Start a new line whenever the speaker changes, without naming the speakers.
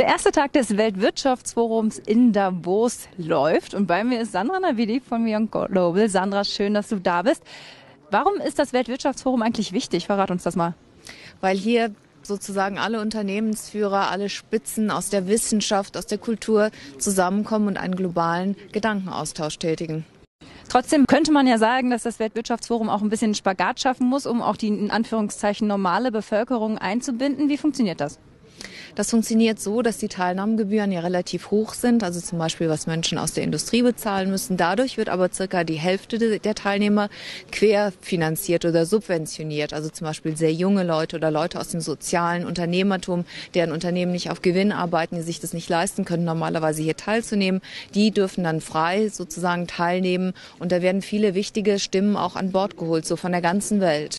Der erste Tag des Weltwirtschaftsforums in Davos läuft und bei mir ist Sandra Navidi von Young Global. Sandra, schön, dass du da bist. Warum ist das Weltwirtschaftsforum eigentlich wichtig? Verrat uns das mal.
Weil hier sozusagen alle Unternehmensführer, alle Spitzen aus der Wissenschaft, aus der Kultur zusammenkommen und einen globalen Gedankenaustausch tätigen.
Trotzdem könnte man ja sagen, dass das Weltwirtschaftsforum auch ein bisschen Spagat schaffen muss, um auch die in Anführungszeichen normale Bevölkerung einzubinden. Wie funktioniert das?
Das funktioniert so, dass die Teilnahmegebühren ja relativ hoch sind, also zum Beispiel was Menschen aus der Industrie bezahlen müssen. Dadurch wird aber circa die Hälfte der Teilnehmer querfinanziert oder subventioniert, also zum Beispiel sehr junge Leute oder Leute aus dem sozialen Unternehmertum, deren Unternehmen nicht auf Gewinn arbeiten, die sich das nicht leisten können, normalerweise hier teilzunehmen. Die dürfen dann frei sozusagen teilnehmen und da werden viele wichtige Stimmen auch an Bord geholt, so von der ganzen Welt.